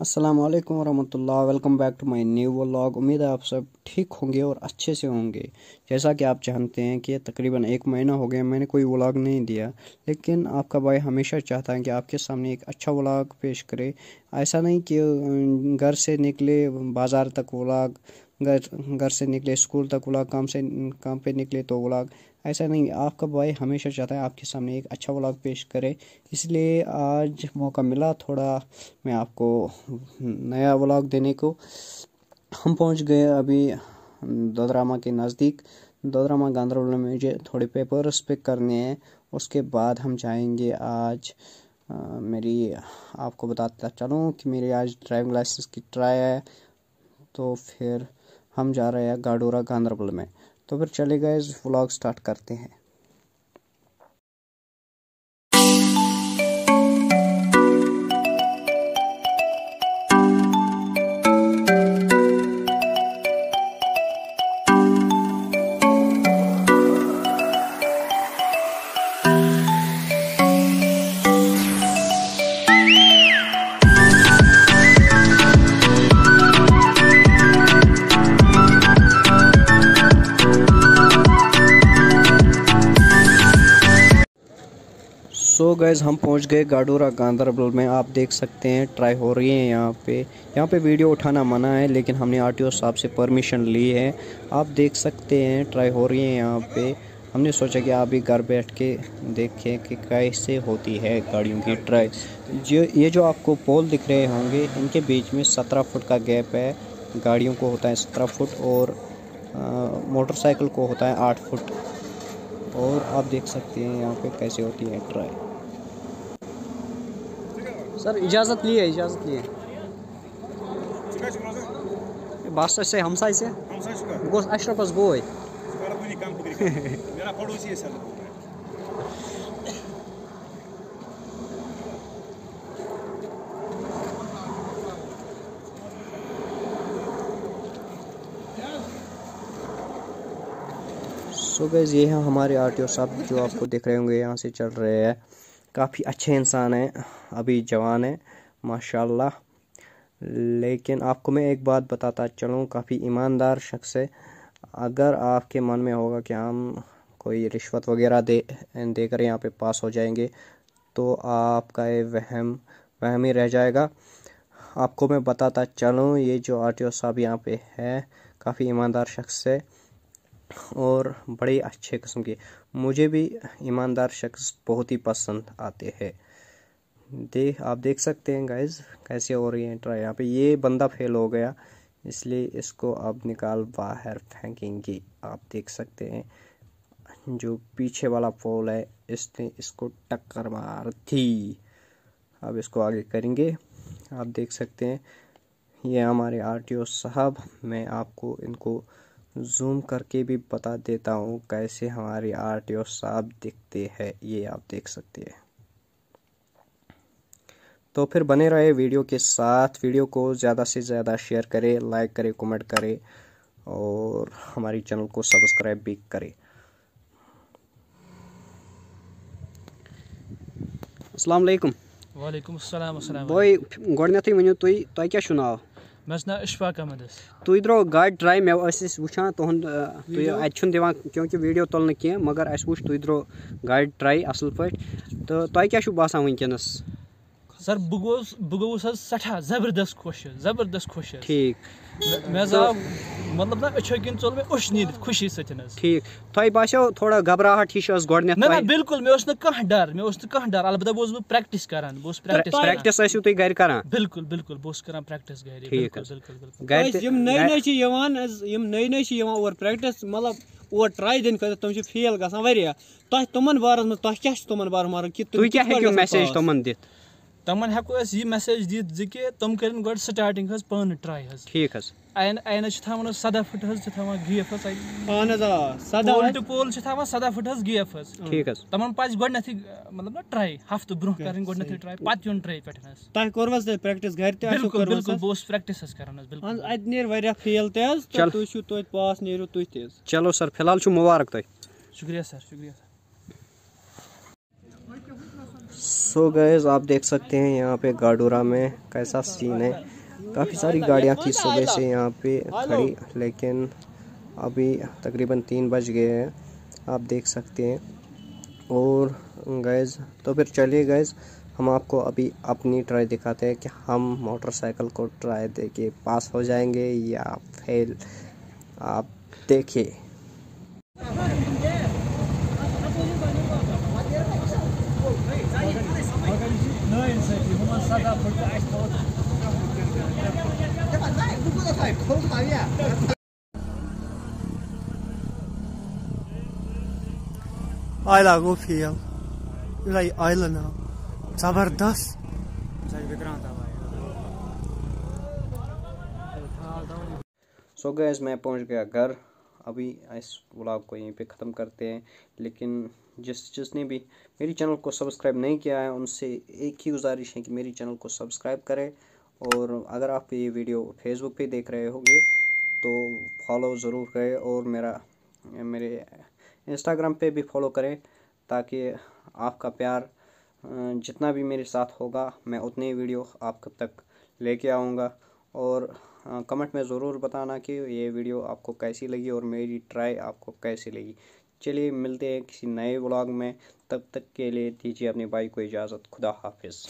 अस्सलाम वालेकुम welcome back to my new vlog उम्मीद है आप सब ठीक होंगे और अच्छे से होंगे। जैसा कि आप जानते हैं कि तकरीबन एक महीना हो गया, मैंने कोई व्लॉग नहीं दिया। लेकिन आपका भाई हमेशा चाहता है कि आपके सामने एक अच्छा व्लॉग पेश करे। ऐसा नहीं कि घर से निकले, बाज़ार तक व्लॉग घर घर से निकले स्कूल तक व्लॉग काम से, काम पे निकले तो व्लॉग ऐसा नहीं आपका बॉय हमेशा चाहता है आपके सामने एक अच्छा व्लॉग पेश करे। इसलिए आज मौका मिला थोड़ा मैं आपको नया व्लॉग देने को। हम पहुँच गए अभी दोदरामा के नज़दीक। दोदरामा गांधरबल में मुझे थोड़े पेपर्स पिक करने हैं। उसके बाद हम जाएँगे आज आ, मेरी आपको बताता चलूँ कि मेरी आज ड्राइविंग लाइसेंस की ट्राई है। तो फिर हम जा रहे हैं गाडोरा गांधरबल में। तो फिर चले गए व्लॉग स्टार्ट करते हैं। गैज़ हम पहुँच गए गाडोरा गांधरबल में। आप देख सकते हैं ट्राई हो रही है यहाँ पे। यहाँ पे वीडियो उठाना मना है, लेकिन हमने आरटीओ साहब से परमिशन ली है। आप देख सकते हैं ट्राई हो रही है यहाँ पे। हमने सोचा कि आप भी घर बैठ के देखें कि कैसे होती है गाड़ियों की ट्राई जो, ये जो आपको पोल दिख रहे होंगे, इनके बीच में सत्रह फुट का गैप है। गाड़ियों को होता है सत्रह फुट और मोटरसाइकिल को होता है आठ फुट। और आप देख सकते हैं यहाँ पे कैसे होती है ट्राई सर इजाज़त लिए इजाज़त लिए। बस से हमसाय से? गोस अशरफस बोय। मेरा पड़ोसी है सर। सो गैज़ ये हैं हमारे आर साहब जो आपको दिख रहे होंगे यहाँ से चल रहे हैं। काफ़ी अच्छे इंसान हैं, अभी जवान हैं, माशाल्लाह। लेकिन आपको मैं एक बात बताता चलूँ, काफ़ी ईमानदार शख्स है। अगर आपके मन में होगा कि हम कोई रिश्वत वगैरह दे, देकर यहाँ पे पास हो जाएँगे तो आपका ये वहम वहम ही रह जाएगा। आपको मैं बताता चलूँ, ये जो आर साहब यहाँ पे है, काफ़ी ईमानदार शख्स है। और बड़े अच्छे किस्म के। मुझे भी ईमानदार शख्स बहुत ही पसंद आते हैं। देख आप देख सकते हैं गाइज़ कैसे हो रही है ट्राई यहाँ पे ये बंदा फेल हो गया, इसलिए इसको अब निकाल बाहर फेंकेंगे। आप देख सकते हैं, जो पीछे वाला पोल है, इसने इसको टक्कर मार थी अब इसको आगे करेंगे। आप देख सकते हैं, ये हमारे आरटीओ साहब, मैं आपको इनको जूम करके भी बता देता हूँ कैसे हमारे आरटीओ साहब दिखते हैं ये आप देख सकते हैं। तो फिर बने रहे वीडियो के साथ। वीडियो को ज़्यादा से ज़्यादा शेयर करें लाइक करें कमेंट करें और हमारी चैनल को सब्सक्राइब भी करें। अस्सलाम वालेकुम। वालेकुम अस्सलाम अस्सलाम तु द्रो वनियो तुई तुई क्या छु नाव मैं ना इशफाक अहमद तुई द्रो गाड़ी ड्राइव मे अस वुचान तुहद तुई अत दिवान क्या वीडियो तुल कह मगर अस वुच तुई द्रो गाड़ी ड्राई असल पे तो तुई क्या बसान वनकस सर बह गोस बह गोस सठा ज़बरदस्त खुश ज़बरदस्त खुश ठीक मे आव मतलब ना अच्छो किन चल मे उश नींद खुशी सतन ठीक तुम बासो थोड़ा घबराहट हिश गोडनेथ ना ना बिल्कुल मे ना कह डर मे ना कह डर अलबत्ता बह बह प्रैक्टिस करान बह प्रैक्टिस प्रैक्टिस आसियो तुम घर करान बिल्कुल बिल्कुल बह करान प्रैक्टिस घर ठीक बिल्कुल बिल्कुल घर यम नई नई छ यवान यम नई नई छ यवान और प्रैक्टिस मतलब और ट्राई दिन कर तुम फेल गसान वारिया तह तुमन बारस में तह क्या तुमन बार मार कि तुम क्या हेक्यो मैसेज तुमन हेको अस ये मैसेज दित जि कि तुम करिन गड स्टार्टिंग हज पान ट्राई हज ठीक हज आयन आयन छ थावन 7 फुट हज छ गीएफ हज पान हज 7 पोल टू पोल छ थावन 7 फुट हज गीएफ हज ठीक हज तमन पाज गड नथि मतलब ना ट्राई हफ्त ब्रो करिन गड नथि ट्राई पात योन ट्राई पेट हज ता करवस ते प्रैक्टिस घर ते आसो बिल्कुल बिल्कुल बोस प्रैक्टिस हज करन हज बिल्कुल अद नेर वारिया फेल ते हज तो तु छु तो पास नेरो तु तेज चलो सर फ़िलहाल छु मुबारक तय शुक्रिया सर शुक्रिया सो गैस आप देख सकते हैं यहाँ पे गाडोरा में कैसा सीन है। काफ़ी सारी गाड़ियाँ थी सुबह से यहाँ पे खड़ी, लेकिन अभी तकरीबन तीन बज गए हैं। आप देख सकते हैं। और गैज़ तो फिर चलिए गैज़ हम आपको अभी अपनी ट्राई दिखाते हैं कि हम मोटरसाइकिल को ट्राई दे के पास हो जाएँगे या फेल आप देखिए। आयला गो फेल इलाई आयल ना ज़बरदस्त। सो गैस मैं पहुँच गया घर। अभी इस व्लॉग को यहीं पे ख़त्म करते हैं। लेकिन जिस जिसने भी मेरी चैनल को सब्सक्राइब नहीं किया है, उनसे एक ही गुजारिश है कि मेरी चैनल को सब्सक्राइब करें। और अगर आप ये वीडियो फेसबुक पे देख रहे होंगे तो फॉलो ज़रूर करें और मेरा, मेरे इंस्टाग्राम पे भी फॉलो करें ताकि आपका प्यार, जितना भी मेरे साथ होगा, मैं उतने वीडियो आप तक लेके आऊँगा। और, कमेंट में ज़रूर बताना कि ये वीडियो आपको कैसी लगी और मेरी ट्राई आपको कैसी लगी। चलिए मिलते हैं किसी नए व्लॉग में, तब तक के लिए दीजिए अपने भाई को इजाज़त, खुदा हाफिज़।